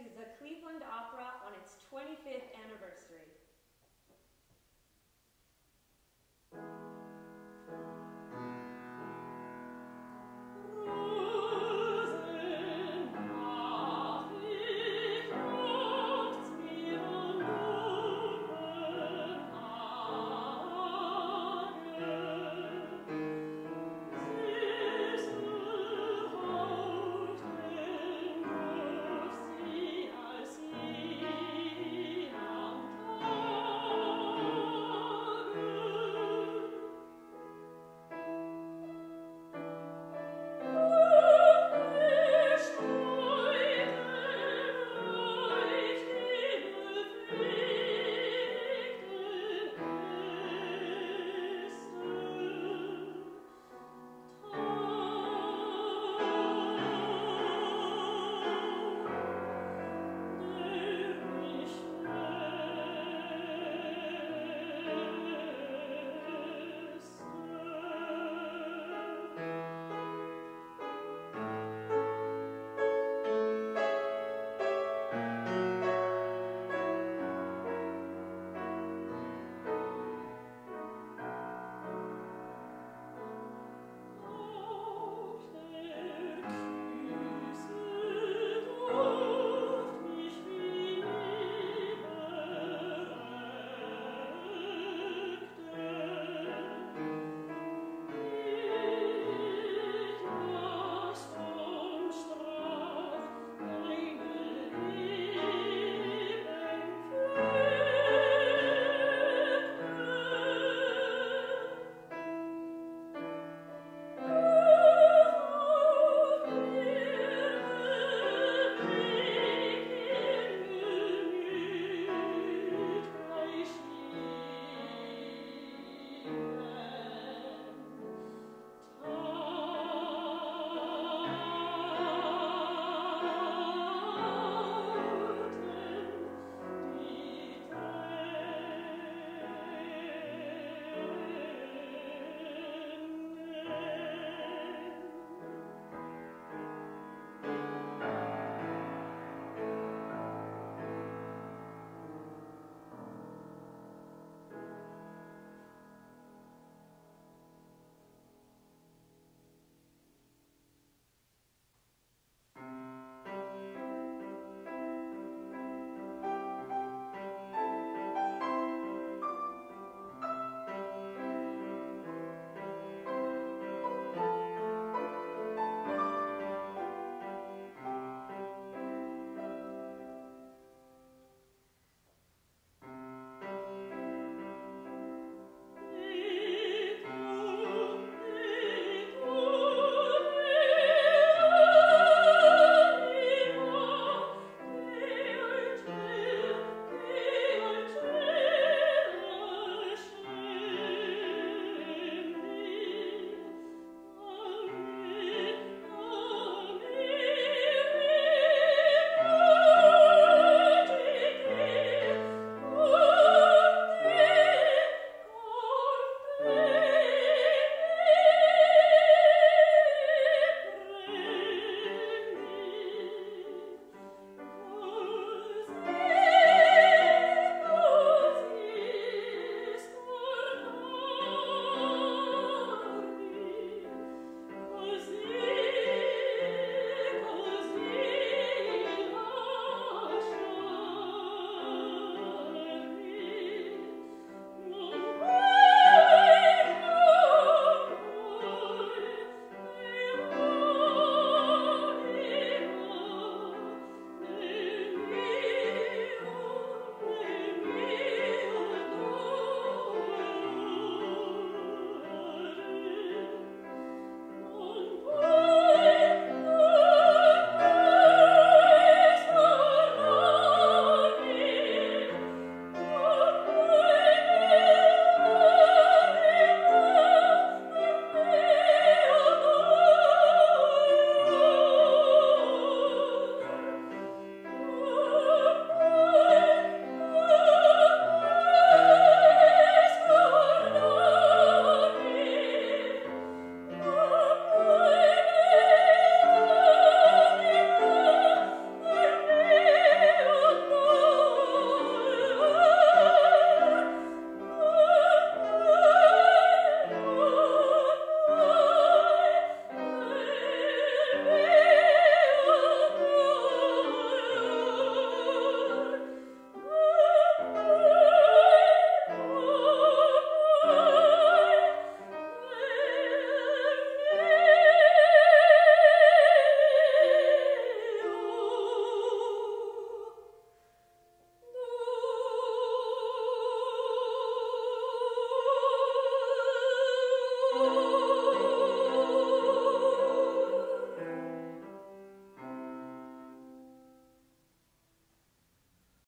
to the Cleveland Opera on its 25th anniversary. Thank you. Lord.